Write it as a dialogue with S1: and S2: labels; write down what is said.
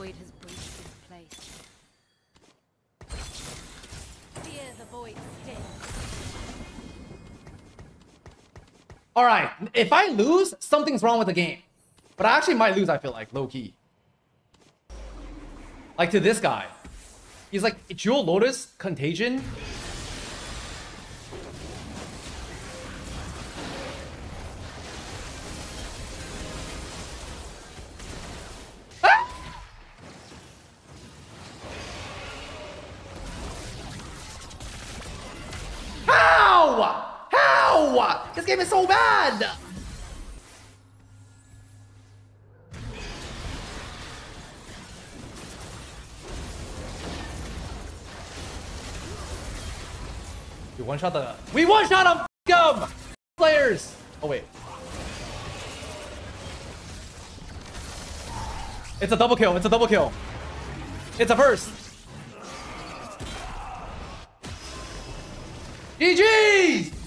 S1: void has breached place.
S2: Fear the void All right, if I lose, something's wrong with the game. But I actually might lose, I feel like, low-key. Like, to this guy. He's like, Jewel Lotus, Contagion, game is so bad. We one shot the. We one shot them. Gum players. Oh wait. It's a double kill. It's a double kill. It's a first. Go.